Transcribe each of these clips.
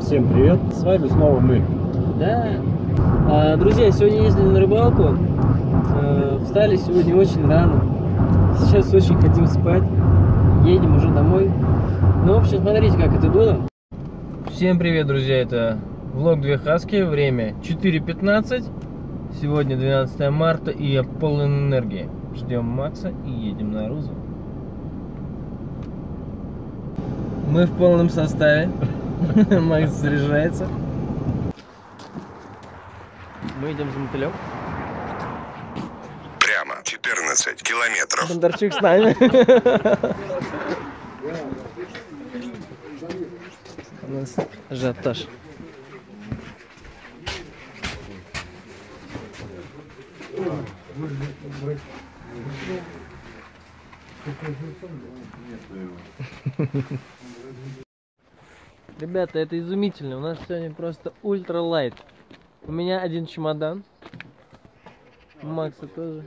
Всем привет, с вами снова мы. Да. А, друзья, сегодня ездили на рыбалку. А, встали сегодня очень рано. Сейчас очень хотим спать. Едем уже домой. Ну, в общем, смотрите, как это было. Всем привет, друзья. Это влог 2 Хаски. Время 4.15. Сегодня 12 марта и я полон энергии. Ждем Макса и едем на Рузу. Мы в полном составе. Макс заряжается. Мы идем за мотылем. Прямо 14 километров. Бондарчук с нами. У нас ажиотаж. Ребята, это изумительно. У нас сегодня просто ультра лайт. У меня один чемодан. У Макса тоже.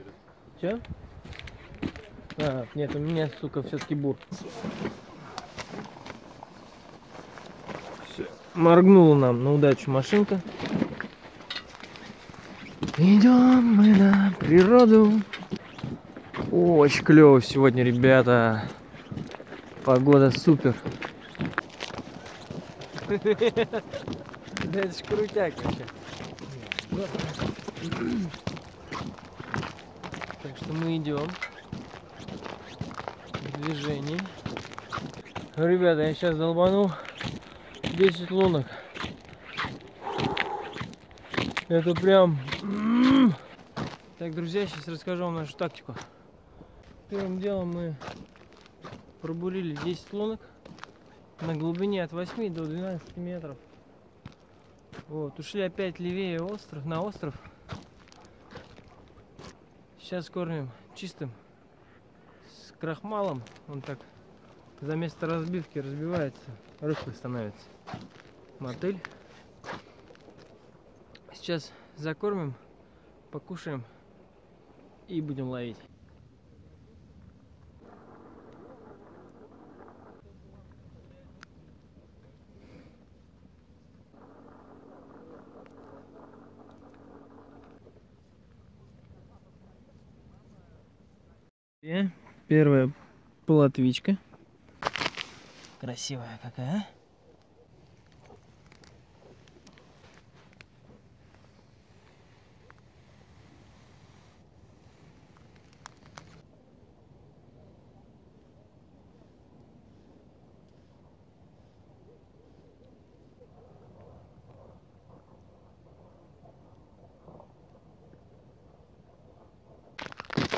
Че? А, нет, у меня, сука, все-таки бур. Всё. Моргнула нам на удачу машинка. Идем мы на природу. Очень клево сегодня, ребята. Погода супер. Это ж крутяк вообще. Так что мы идем в движении. Ребята, я сейчас долбану 10 лунок. Это прям... Так, друзья, сейчас расскажу вам нашу тактику. Первым делом мы пробурили 10 лунок на глубине от 8 до 12 метров. Вот, ушли опять левее остров, на остров. Сейчас кормим чистым с крахмалом. Он так за место разбивки разбивается, рыхлый становится. Мотыль. Сейчас закормим, покушаем и будем ловить. Э, Первая полотвичка. Красивая какая, а?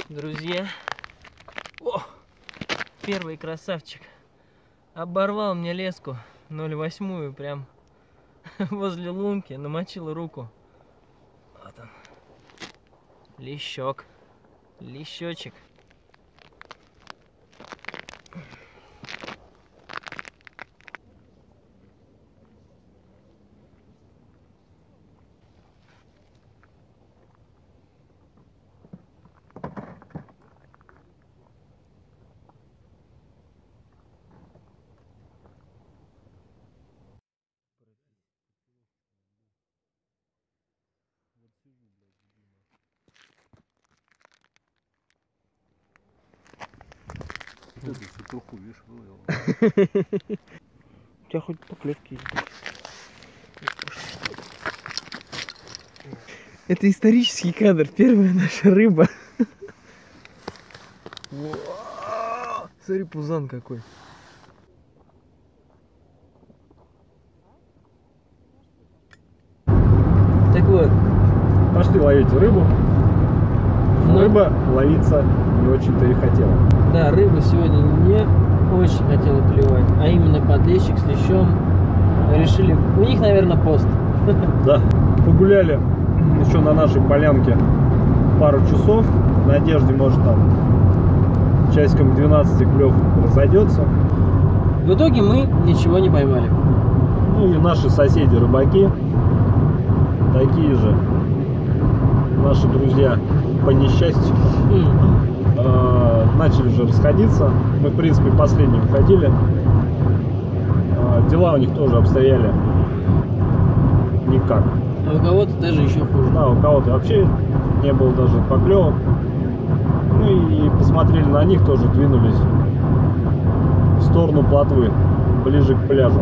Друзья, первый красавчик. Оборвал мне леску 0,8 прям возле лунки, намочил руку. Вот он. Лещок. Лещочек. Тут еще труху, видишь, выловил. У тебя хоть поклевки. Это исторический кадр. Первая наша рыба. Смотри, пузан какой. Так вот, Пошли ловить рыбу. Рыба ловиться не очень-то и хотела. да, рыба сегодня не очень хотела клевать, а именно подлещик с лещом. Решили, у них, наверное, пост. Да. Погуляли еще на нашей полянке пару часов. В надежде, может, там часиком к 12 клев разойдется. В итоге мы ничего не поймали. Ну и наши соседи рыбаки, такие же наши друзья по несчастью, э, начали уже расходиться. Мы, в принципе, последние уходили. Э, Дела у них тоже обстояли никак. А у кого-то даже еще хуже. Да, у кого-то вообще не было даже поклевок. Ну и посмотрели на них, тоже двинулись в сторону плотвы, ближе к пляжу.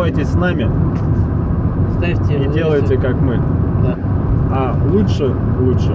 Оставайтесь с нами Ставьте и лайки. делайте как мы. Да. А лучше, лучше